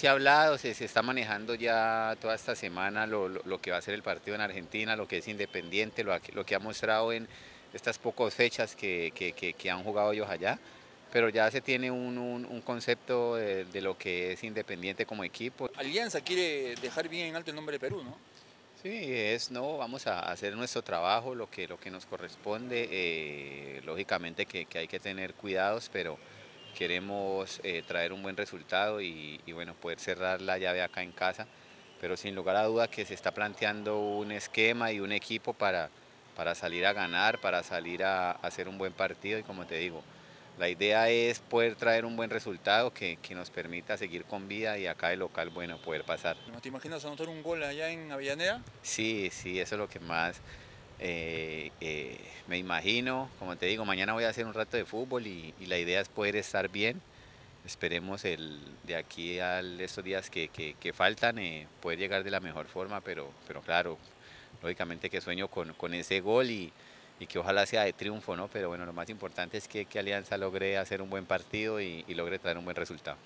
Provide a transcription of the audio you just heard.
se ha hablado, se, está manejando ya toda esta semana lo, que va a ser el partido en Argentina, lo que es Independiente, lo, lo que ha mostrado en estas pocas fechas que, que, han jugado ellos allá, pero ya se tiene un, concepto de, de, lo que es Independiente como equipo. Alianza quiere dejar bien en alto el nombre de Perú, ¿no? Sí, es, no, vamos a hacer nuestro trabajo, lo que, lo que nos corresponde, eh, lógicamente que, hay que tener cuidados, pero queremos eh, traer un buen resultado y, bueno, poder cerrar la llave acá en casa, pero sin lugar a duda que se está planteando un esquema y un equipo para, para salir a ganar, para salir a hacer un buen partido y como te digo, la idea es poder traer un buen resultado que, nos permita seguir con vida y acá el local, bueno, poder pasar. ¿No te imaginas anotar un gol allá en Avellaneda? Sí, sí, eso es lo que más eh, eh, me imagino. Como te digo, mañana voy a hacer un rato de fútbol y, la idea es poder estar bien. Esperemos el, de aquí a estos días que, faltan eh, poder llegar de la mejor forma, pero, pero claro, lógicamente que sueño con, con ese gol y y que ojalá sea de triunfo, ¿no? Pero bueno, lo más importante es que, Alianza logre hacer un buen partido y, y logre traer un buen resultado.